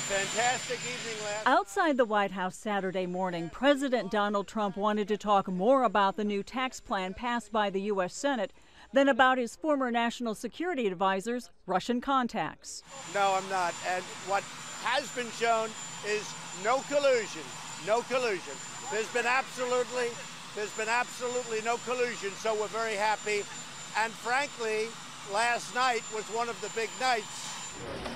fantastic evening last Outside the White House Saturday morning, President Donald Trump wanted to talk more about the new tax plan passed by the U.S. Senate than about his former national security advisor's Russian contacts. No, I'm not. And what has been shown is no collusion. No collusion. There's been absolutely, there's been absolutely no collusion. So we're very happy. And frankly, last night was one of the big nights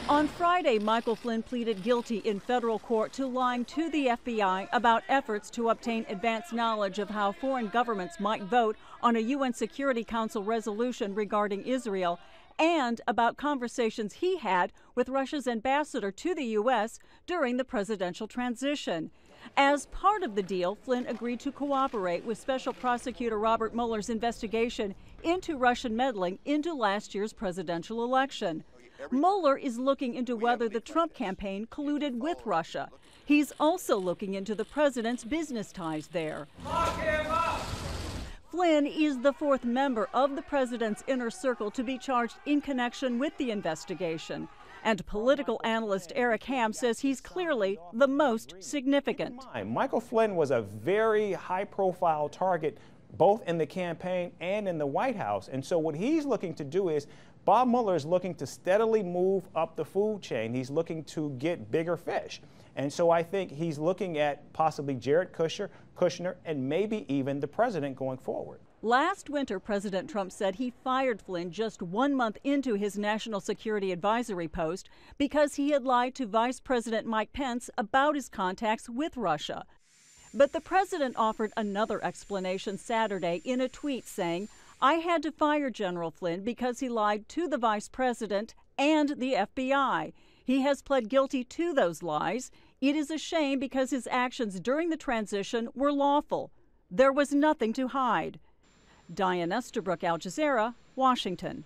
on Friday, Michael Flynn pleaded guilty in federal court to lying to the FBI about efforts to obtain advance knowledge of how foreign governments might vote on a UN Security Council resolution regarding Israel and about conversations he had with Russia's ambassador to the U.S. during the presidential transition. As part of the deal, Flynn agreed to cooperate with Special Prosecutor Robert Mueller's investigation into Russian meddling into last year's presidential election. Mueller is looking into whether the Trump campaign colluded with Russia. He's also looking into the president's business ties there. Flynn is the fourth member of the president's inner circle to be charged in connection with the investigation. And political analyst Eric Ham says he's clearly the most significant. Michael Flynn was a very high profile target both in the campaign and in the White House. And so what he's looking to do is Bob Mueller is looking to steadily move up the food chain. He's looking to get bigger fish. And so I think he's looking at possibly Jared Kushner, Kushner and maybe even the president going forward. Last winter, President Trump said he fired Flynn just one month into his national security advisory post because he had lied to Vice President Mike Pence about his contacts with Russia. But the president offered another explanation Saturday in a tweet saying, I had to fire General Flynn because he lied to the vice president and the FBI. He has pled guilty to those lies. It is a shame because his actions during the transition were lawful. There was nothing to hide. Diane Estabrook, Al Jazeera, Washington.